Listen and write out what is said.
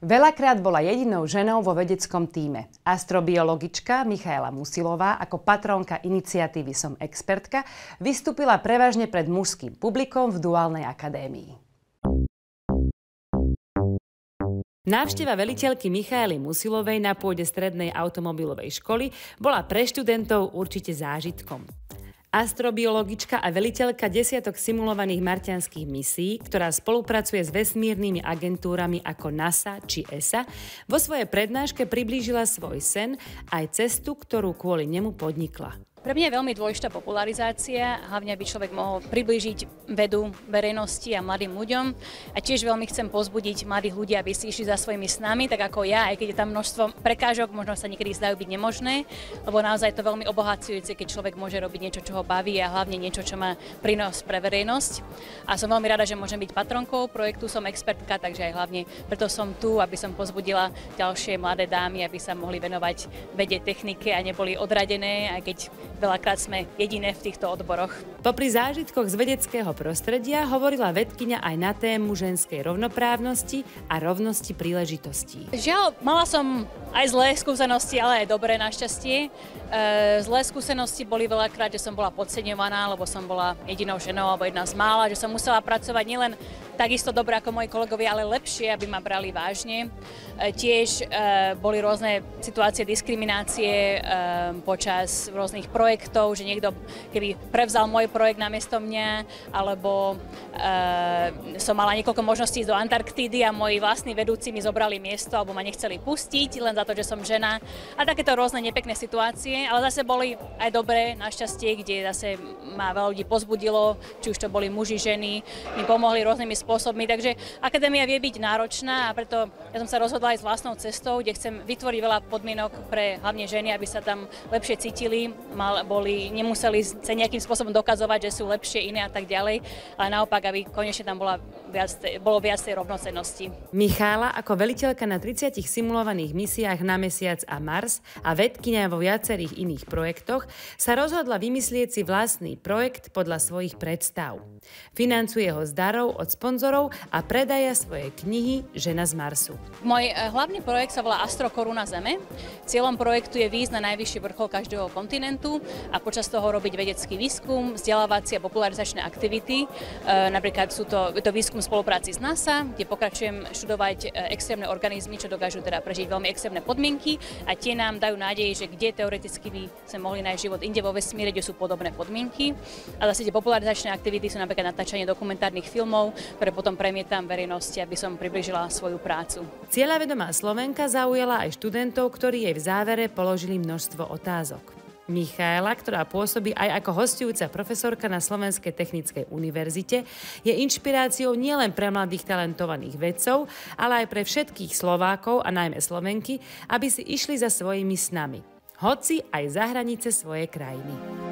Veľakrát bola jedinou ženou vo vedeckom týme. Astrobiologička Michaela Musilová ako patrónka iniciatívy Som expertka vystúpila prevažne pred mužským publikom v Duálnej akadémii. Návšteva veliteľky Michaely Musilovej na pôde strednej automobilovej školy bola pre študentov určite zážitkom astrobiologička a veliteľka desiatok simulovaných marťanských misií, ktorá spolupracuje s vesmírnymi agentúrami ako NASA či ESA, vo svojej prednáške priblížila svoj sen aj cestu, ktorú kvôli nemu podnikla. Pre mňa je veľmi dôležitá popularizácia, hlavne aby človek mohol priblížiť vedu verejnosti a mladým ľuďom. A tiež veľmi chcem pozbudiť mladých ľudí, aby si išli za svojimi snami, tak ako ja, aj keď je tam množstvo prekážok, možno sa niekedy zdajú byť nemožné, lebo naozaj je to veľmi obohacujúce, keď človek môže robiť niečo, čo ho baví a hlavne niečo, čo má prínos pre verejnosť. A som veľmi rada, že môžem byť patronkou projektu, som expertka, takže aj hlavne preto som tu, aby som pozbudila ďalšie mladé dámy, aby sa mohli venovať vede, technike a neboli odradené, aj keď Veľakrát sme jediné v týchto odboroch. Popri zážitkoch z vedeckého prostredia hovorila vedkynia aj na tému ženskej rovnoprávnosti a rovnosti príležitostí. Žiaľ, mala som aj zlé skúsenosti, ale aj dobré našťastie. E, zlé skúsenosti boli veľakrát, že som bola podceňovaná, lebo som bola jedinou ženou alebo jedna z mála, že som musela pracovať nielen takisto dobre ako moji kolegovia, ale lepšie, aby ma brali vážne. E, tiež e, boli rôzne situácie diskriminácie e, počas rôznych projektov, že niekto keby prevzal môj projekt namiesto mňa, alebo som mala niekoľko možností do Antarktídy a moji vlastní vedúci mi zobrali miesto alebo ma nechceli pustiť len za to, že som žena a takéto rôzne nepekné situácie, ale zase boli aj dobré, našťastie, kde zase ma veľa ľudí pozbudilo, či už to boli muži, ženy, mi pomohli rôznymi spôsobmi spôsobmi. Takže akadémia vie byť náročná a preto ja som sa rozhodla aj s vlastnou cestou, kde chcem vytvoriť veľa podmienok pre hlavne ženy, aby sa tam lepšie cítili, mal, boli, nemuseli sa nejakým spôsobom dokazovať, že sú lepšie iné a tak ďalej, ale naopak, aby konečne tam bola viac, bolo viac tej rovnocennosti. Michála ako veliteľka na 30 simulovaných misiách na Mesiac a Mars a vedkynia vo viacerých iných projektoch sa rozhodla vymyslieť si vlastný projekt podľa svojich predstav. Financuje ho z darov od sponzorov sponzorov a predaja svojej knihy Žena z Marsu. Môj eh, hlavný projekt sa volá Astro Koruna Zeme. Cieľom projektu je výjsť na najvyšší vrchol každého kontinentu a počas toho robiť vedecký výskum, vzdelávacie a popularizačné aktivity. Eh, napríklad sú to, to výskum spolupráci s NASA, kde pokračujem študovať eh, extrémne organizmy, čo dokážu teda prežiť veľmi extrémne podmienky a tie nám dajú nádej, že kde teoreticky by sme mohli nájsť život inde vo vesmíre, kde sú podobné podmienky. A zase tie popularizačné aktivity sú napríklad natáčanie dokumentárnych filmov, ktoré ktoré potom premietam verejnosti, aby som približila svoju prácu. Cieľa vedomá Slovenka zaujala aj študentov, ktorí jej v závere položili množstvo otázok. Michaela, ktorá pôsobí aj ako hostujúca profesorka na Slovenskej technickej univerzite, je inšpiráciou nielen pre mladých talentovaných vedcov, ale aj pre všetkých Slovákov a najmä Slovenky, aby si išli za svojimi snami, hoci aj za hranice svojej krajiny.